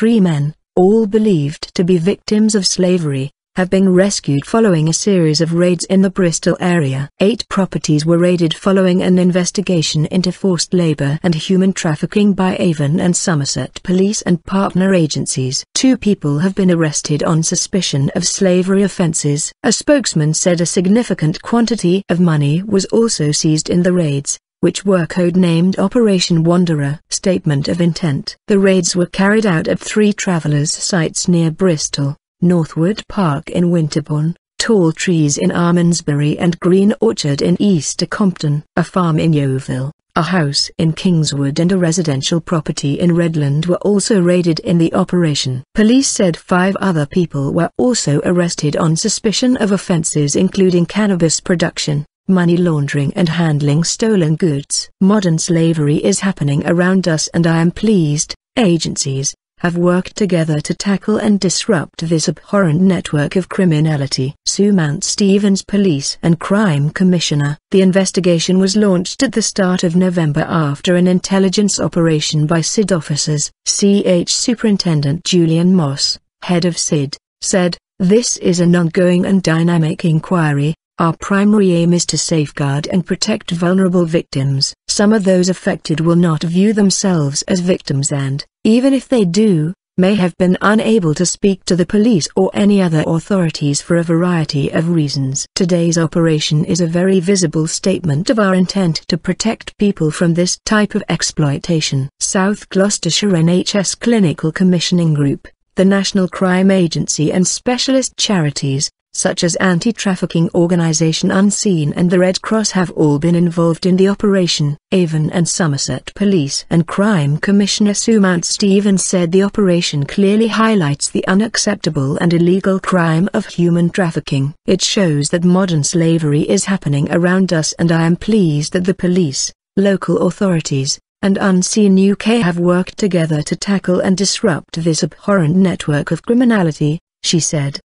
three men, all believed to be victims of slavery, have been rescued following a series of raids in the Bristol area. Eight properties were raided following an investigation into forced labor and human trafficking by Avon and Somerset police and partner agencies. Two people have been arrested on suspicion of slavery offences. A spokesman said a significant quantity of money was also seized in the raids which were codenamed Operation Wanderer. Statement of intent. The raids were carried out at three travellers' sites near Bristol, Northwood Park in Winterbourne, Tall Trees in Almondsbury and Green Orchard in Easter Compton, a farm in Yeovil, a house in Kingswood and a residential property in Redland were also raided in the operation. Police said five other people were also arrested on suspicion of offences including cannabis production, money laundering and handling stolen goods. Modern slavery is happening around us and I am pleased, agencies, have worked together to tackle and disrupt this abhorrent network of criminality. Sue Mountstevens Police and Crime Commissioner. The investigation was launched at the start of November after an intelligence operation by CID officers. CH Superintendent Julian Moss, head of CID, said, This is an ongoing and dynamic inquiry, our primary aim is to safeguard and protect vulnerable victims. Some of those affected will not view themselves as victims and, even if they do, may have been unable to speak to the police or any other authorities for a variety of reasons. Today's operation is a very visible statement of our intent to protect people from this type of exploitation. South Gloucestershire NHS Clinical Commissioning Group, the National Crime Agency and specialist charities, such as anti-trafficking organization Unseen and the Red Cross have all been involved in the operation. Avon and Somerset Police and Crime Commissioner Sue Mountstevens said the operation clearly highlights the unacceptable and illegal crime of human trafficking. It shows that modern slavery is happening around us and I am pleased that the police, local authorities, and Unseen UK have worked together to tackle and disrupt this abhorrent network of criminality, she said.